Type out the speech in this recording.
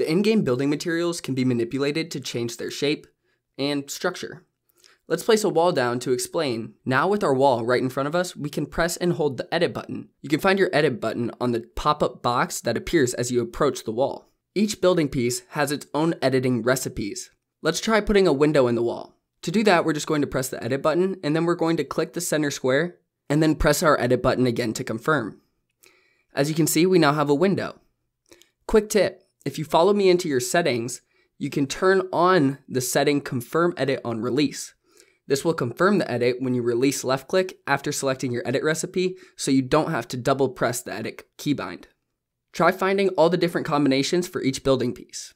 The in-game building materials can be manipulated to change their shape and structure. Let's place a wall down to explain. Now with our wall right in front of us, we can press and hold the edit button. You can find your edit button on the pop-up box that appears as you approach the wall. Each building piece has its own editing recipes. Let's try putting a window in the wall. To do that, we're just going to press the edit button and then we're going to click the center square and then press our edit button again to confirm. As you can see, we now have a window. Quick tip, if you follow me into your settings, you can turn on the setting confirm edit on release. This will confirm the edit when you release left click after selecting your edit recipe so you don't have to double press the edit keybind. Try finding all the different combinations for each building piece.